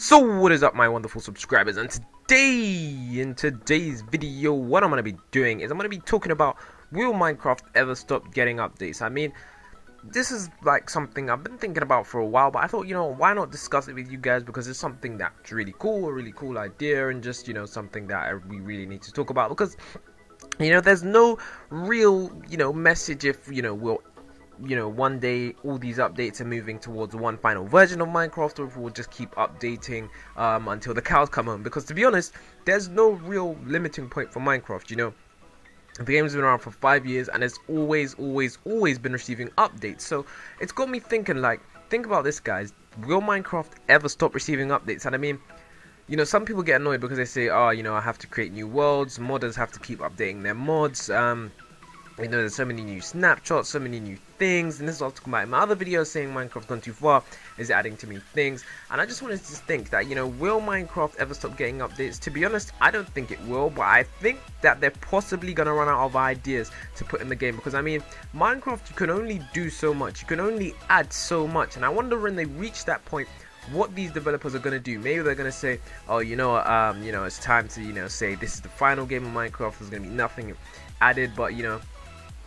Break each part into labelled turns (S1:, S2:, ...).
S1: So what is up my wonderful subscribers? And today in today's video what I'm going to be doing is I'm going to be talking about will Minecraft ever stop getting updates? I mean this is like something I've been thinking about for a while but I thought you know why not discuss it with you guys? Because it's something that's really cool a really cool idea and just you know something that we really need to talk about. Because you know there's no real you know message if you know we'll you know one day all these updates are moving towards one final version of Minecraft or if we'll just keep updating um, until the cows come home. Because to be honest there's no real limiting point for Minecraft you know. The game's been around for five years and it's always always always been receiving updates. So it's got me thinking like think about this guys. Will Minecraft ever stop receiving updates? And I mean you know, some people get annoyed because they say, oh, you know, I have to create new worlds, modders have to keep updating their mods, um, you know, there's so many new snapshots, so many new things, and this is what I was talking about in my other video saying Minecraft's gone too far, is adding too many things, and I just wanted to think that, you know, will Minecraft ever stop getting updates? To be honest, I don't think it will, but I think that they're possibly going to run out of ideas to put in the game, because I mean, Minecraft, you can only do so much, you can only add so much, and I wonder when they reach that point, what these developers are going to do. Maybe they're going to say, oh, you know, um, you know, it's time to, you know, say this is the final game of Minecraft. There's going to be nothing added, but you know,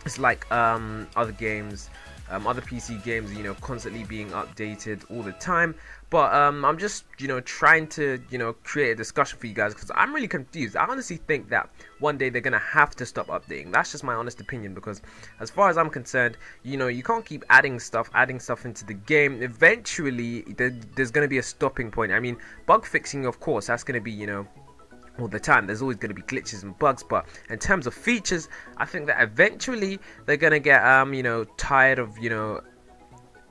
S1: it's like um, other games, um, other PC games, you know, constantly being updated all the time. But um, I'm just, you know, trying to, you know, create a discussion for you guys because I'm really confused. I honestly think that one day they're gonna have to stop updating. That's just my honest opinion because, as far as I'm concerned, you know, you can't keep adding stuff, adding stuff into the game. Eventually, there, there's gonna be a stopping point. I mean, bug fixing, of course, that's gonna be, you know, all the time. There's always going to be glitches and bugs, but in terms of features, I think that eventually they're going to get um you know tired of you know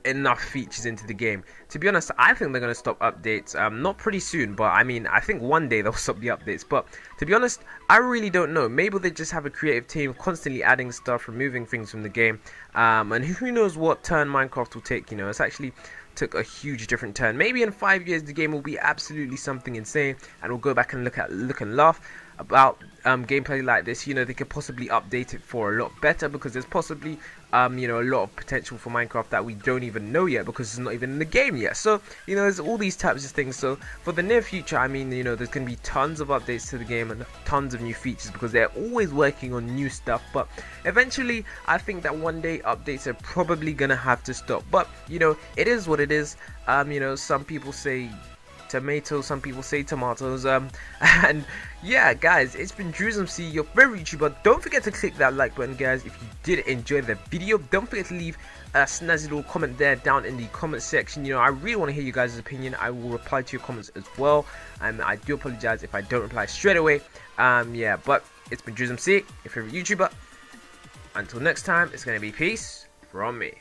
S1: enough features into the game. To be honest, I think they're going to stop updates. Um, not pretty soon, but I mean, I think one day they'll stop the updates. But to be honest, I really don't know. Maybe they just have a creative team constantly adding stuff, removing things from the game. Um, and who knows what turn Minecraft will take. You know, it's actually took a huge different turn. Maybe in five years the game will be absolutely something insane, and we'll go back and look at look and laugh about um, gameplay like this. You know, they could possibly update it for a lot better because there's possibly um, you know, a lot of potential for Minecraft that we don't even know yet because it's not even in the game yet. So, you know, there's all these types of things. So, for the near future, I mean, you know, there's going to be tons of updates to the game and tons of new features because they're always working on new stuff. But eventually, I think that one day updates are probably going to have to stop. But, you know, it is what it is. Um, you know, some people say tomatoes, some people say tomatoes. Um, and yeah, guys, it's been DrewsMC, your favorite YouTuber. Don't forget to click that like button, guys. If you did enjoy the video, don't forget to leave a snazzy little comment there down in the comment section. You know, I really want to hear you guys' opinion. I will reply to your comments as well. And I do apologize if I don't reply straight away. Um, yeah, but it's been DrewsMC, your favorite YouTuber. Until next time, it's going to be peace from me.